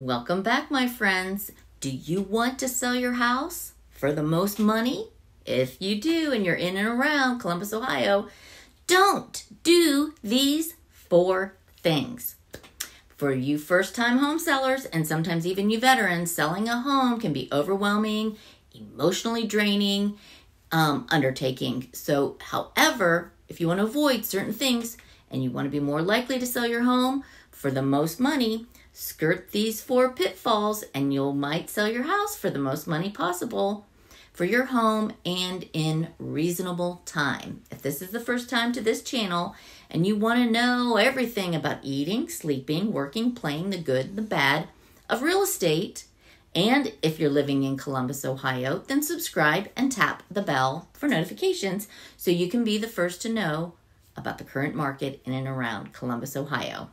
Welcome back, my friends. Do you want to sell your house for the most money? If you do and you're in and around Columbus, Ohio, don't do these four things. For you first time home sellers and sometimes even you veterans, selling a home can be overwhelming, emotionally draining um, undertaking. So, however, if you want to avoid certain things and you want to be more likely to sell your home for the most money, skirt these four pitfalls and you might sell your house for the most money possible for your home and in reasonable time. If this is the first time to this channel and you want to know everything about eating, sleeping, working, playing, the good, the bad of real estate, and if you're living in Columbus, Ohio, then subscribe and tap the bell for notifications so you can be the first to know about the current market in and around Columbus, Ohio.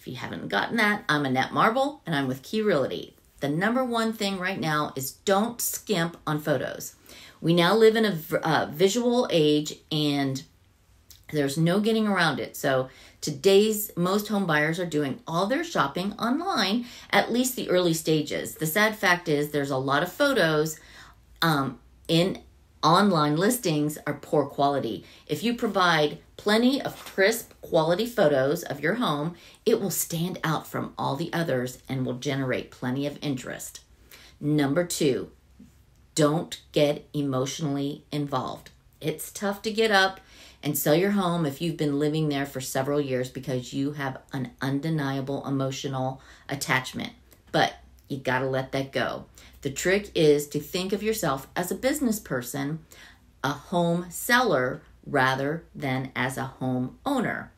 If you haven't gotten that, I'm Annette Marble and I'm with Key Realty. The number one thing right now is don't skimp on photos. We now live in a uh, visual age and there's no getting around it. So today's most home buyers are doing all their shopping online, at least the early stages. The sad fact is there's a lot of photos um, in online listings are poor quality. If you provide plenty of crisp quality photos of your home, it will stand out from all the others and will generate plenty of interest. Number two, don't get emotionally involved. It's tough to get up and sell your home if you've been living there for several years because you have an undeniable emotional attachment. But you got to let that go. The trick is to think of yourself as a business person, a home seller, rather than as a home owner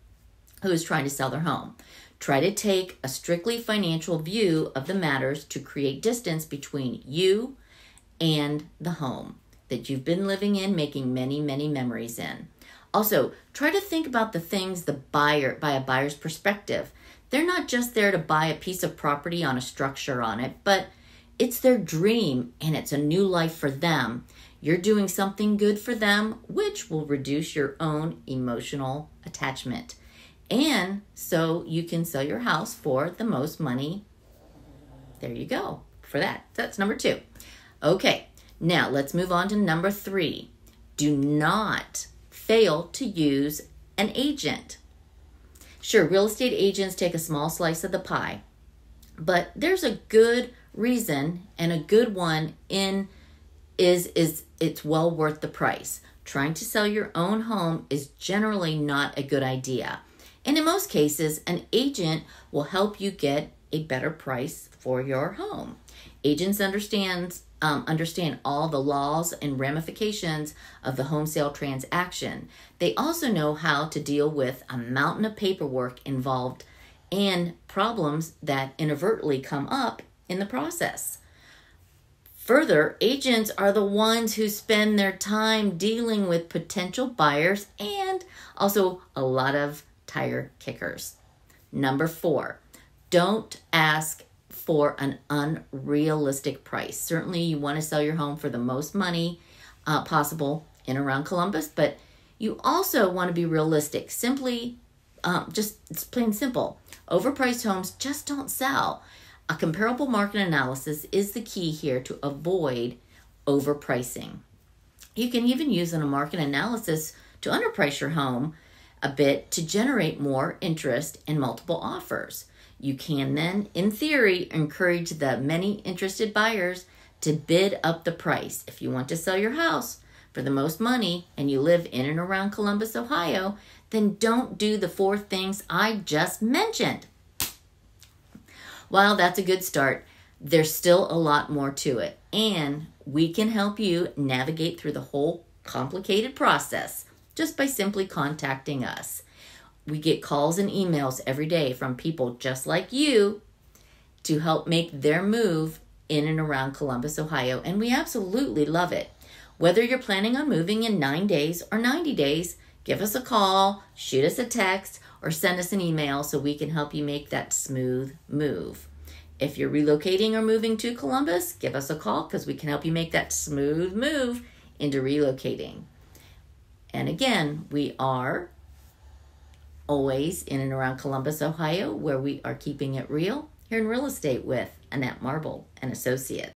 who is trying to sell their home. Try to take a strictly financial view of the matters to create distance between you and the home that you've been living in, making many, many memories in. Also, try to think about the things the buyer by a buyer's perspective. They're not just there to buy a piece of property on a structure on it, but it's their dream and it's a new life for them. You're doing something good for them, which will reduce your own emotional attachment. And so you can sell your house for the most money. There you go for that. That's number two. Okay, now let's move on to number three. Do not fail to use an agent. Sure, real estate agents take a small slice of the pie, but there's a good reason and a good one in is is it's well worth the price. Trying to sell your own home is generally not a good idea. And in most cases, an agent will help you get a better price for your home. Agents understands um, understand all the laws and ramifications of the home sale transaction. They also know how to deal with a mountain of paperwork involved and problems that inadvertently come up in the process. Further, agents are the ones who spend their time dealing with potential buyers and also a lot of tire kickers. Number four, don't ask for an unrealistic price. Certainly, you want to sell your home for the most money uh, possible in around Columbus, but you also want to be realistic. Simply, um, just it's plain simple. Overpriced homes just don't sell. A comparable market analysis is the key here to avoid overpricing. You can even use an, a market analysis to underprice your home a bit to generate more interest and multiple offers. You can then, in theory, encourage the many interested buyers to bid up the price. If you want to sell your house for the most money and you live in and around Columbus, Ohio, then don't do the four things I just mentioned. While that's a good start, there's still a lot more to it, and we can help you navigate through the whole complicated process just by simply contacting us. We get calls and emails every day from people just like you to help make their move in and around Columbus, Ohio, and we absolutely love it. Whether you're planning on moving in nine days or 90 days, give us a call, shoot us a text, or send us an email so we can help you make that smooth move. If you're relocating or moving to Columbus, give us a call because we can help you make that smooth move into relocating. And again, we are always in and around Columbus, Ohio, where we are keeping it real. here in real estate with Annette Marble and Associates.